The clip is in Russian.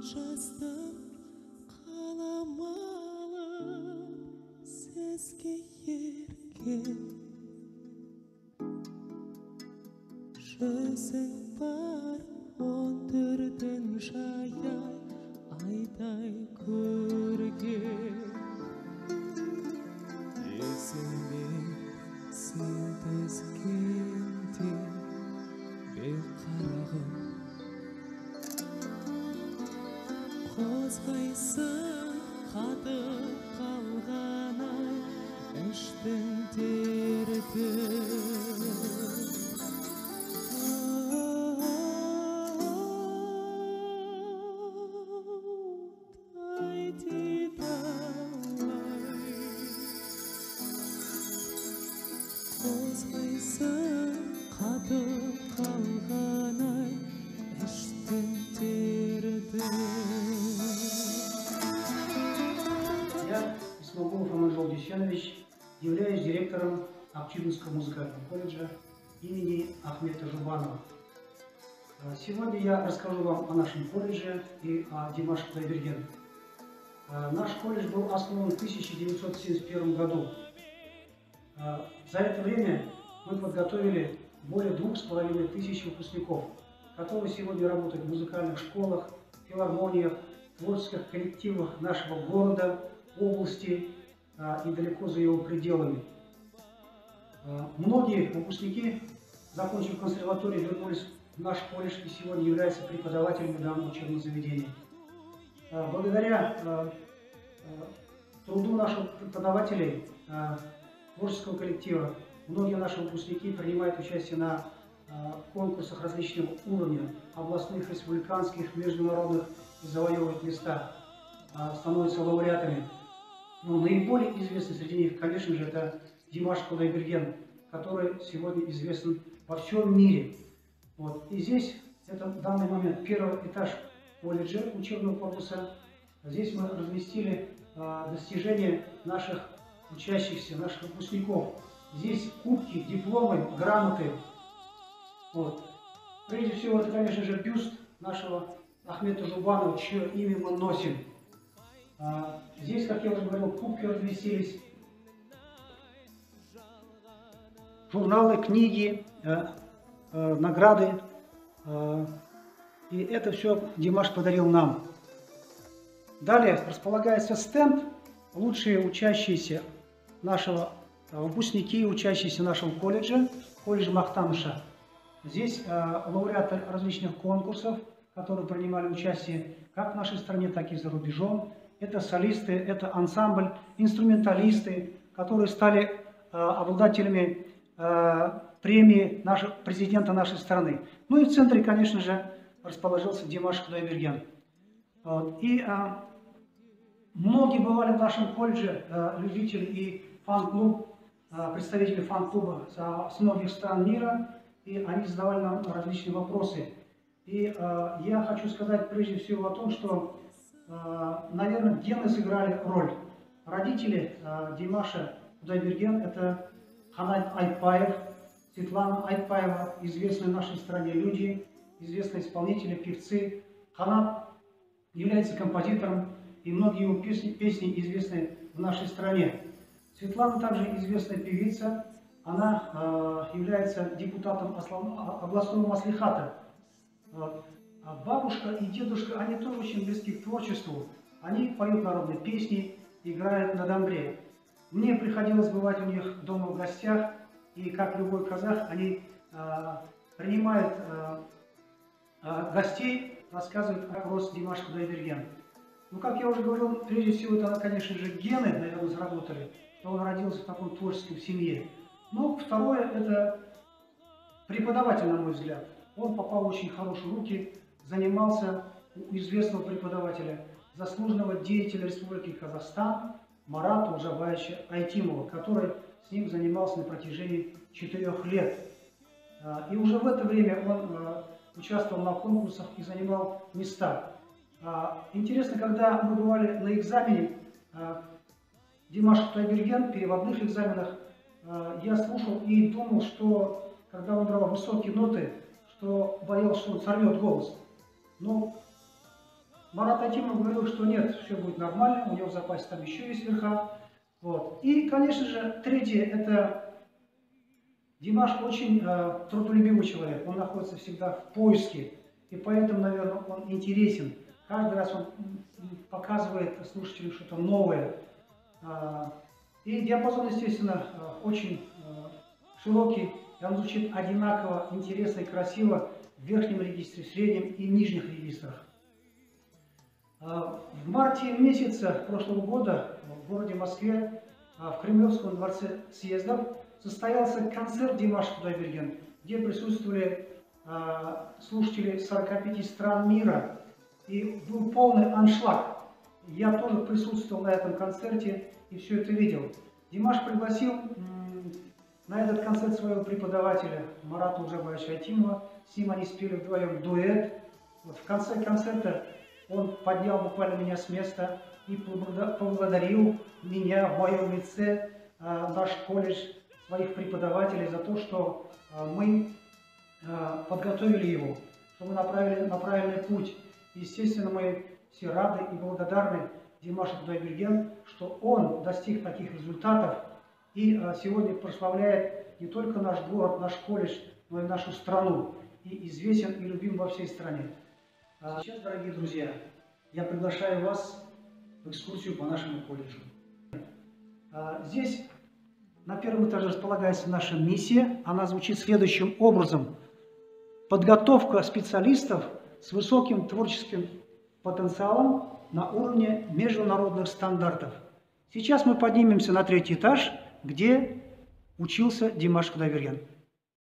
жаздым қаламалап сізге ерген жүзің бар он төртін жаяй айдай көрген есіме сен тізгенде басқайсы қаты қалғанай іштің терті қалған ай, іштің терді Исмагулов Аманжол Дюсенович, являюсь директором Актюбинского музыкального колледжа имени Ахмета Жубанова. А, Сегодня я расскажу вам о нашем колледже и о Димаше Кудайберген. А, Наш колледж был основан в 1971 году. А, За это время мы подготовили более двух с половиной тысяч выпускников, которые сегодня работают в музыкальных школах, филармониях, творческих коллективах нашего города, области а, и далеко за его пределами. А, Многие выпускники, закончив консерваторию, вернулись в наш колледж и сегодня являются преподавателями данного учебного заведения. А, Благодаря а, а, труду наших преподавателей, а, творческого коллектива, многие наши выпускники принимают участие на конкурсах различного уровня, областных, республиканских, международных, завоевывают места, становятся лауреатами. Но наиболее известный среди них, конечно же, это Димаш Кудайберген, который сегодня известен во всем мире. Вот. И здесь, это в данный момент первый этаж колледжа учебного корпуса. Здесь мы разместили а, достижения наших учащихся, наших выпускников. Здесь кубки, дипломы, грамоты. Вот. Прежде всего, это, конечно же, бюст нашего Ахмета Жубанова, чье имя мы носим. А, Здесь, как я уже говорил, кубки разместились, журналы, книги, э, э, награды. Э, И это все Димаш подарил нам. Далее располагается стенд «Лучшие учащиеся нашего, э, выпускники, учащиеся нашего колледжа, колледж Махтамыша». Здесь лауреаты различных конкурсов, которые принимали участие как в нашей стране, так и за рубежом. Это солисты, это ансамбль, инструменталисты, которые стали э, обладателями э, премии нашего, президента нашей страны. Ну и в центре, конечно же, расположился Димаш Кудайберген. Вот. И э, многие бывали в нашем колледже, э, любители и фан-клуб, э, представители фан-клуба с многих стран мира, и они задавали нам различные вопросы. И э, я хочу сказать прежде всего о том, что, наверное, гены сыграли роль. Родители э, Димаша Кудайберген – это Ханат Айтпаев, Светлана Айтпаева, известные в нашей стране люди, известные исполнители, певцы. Ханат является композитором, и многие его песни, песни известны в нашей стране. Светлана также известная певица, она э, является депутатом областного маслихата. А бабушка и дедушка, они тоже очень близки к творчеству. Они поют народные песни, играют на домбре. Мне приходилось бывать у них дома в гостях, и как любой казах, они э, принимают э, э, гостей, рассказывают, как рос Димаш Кудайберген. Ну, как я уже говорил, прежде всего, это, конечно же, гены, наверное, заработали, что он родился в такой творческой семье. Ну, второе, это преподаватель, на мой взгляд. Он попал в очень хорошие руки, занимался у известного преподавателя, заслуженного деятеля Республики Казахстан Марата Ужабаевича Айтимова, который с ним занимался на протяжении четырех лет. А, И уже в это время он а, участвовал на конкурсах и занимал места. А, Интересно, когда мы бывали на экзамене, Димаш Кутайберген в переводных экзаменах, я слушал и думал, что когда он брал высокие ноты, что боялся, что он сорвет голос. Но Марат Атимов говорил, что нет, все будет нормально, у него в запасе там еще есть верха. Вот. И, конечно же, третье, это Димаш очень э, трудолюбивый человек, он находится всегда в поиске, и поэтому, наверное, он интересен. Каждый раз он показывает слушателю что-то новое. А, и диапазон, естественно, э, очень э, широкий, он звучит одинаково, интересно и красиво в верхнем регистре, среднем и нижних регистрах. А, в марте месяце прошлого года в городе Москве, а, в Кремлевском дворце съездов, состоялся концерт Димаш Кудайберген, где присутствовали слушатели 45 стран мира, и был полный аншлаг. Я тоже присутствовал на этом концерте и все это видел. Димаш пригласил на этот концерт своего преподавателя Марата Ужабаевича Айтимова. С ним они спели вдвоем дуэт. В конце концерта он поднял буквально меня с места и поблагодарил меня в моем лице, а, наш колледж, своих преподавателей за то, что а, мы а, подготовили его, что мы направили на правильный путь. Естественно, мы все рады и благодарны Димашу Кудайберген, что он достиг таких результатов и сегодня прославляет не только наш город, наш колледж, но и нашу страну. И известен и любим во всей стране. А сейчас, дорогие друзья, я приглашаю вас в экскурсию по нашему колледжу. А, здесь на первом этаже располагается наша миссия. Она звучит следующим образом. Подготовка специалистов с высоким творческим потенциалом на уровне международных стандартов. Сейчас мы поднимемся на третий этаж, где учился Димаш Кудайверген.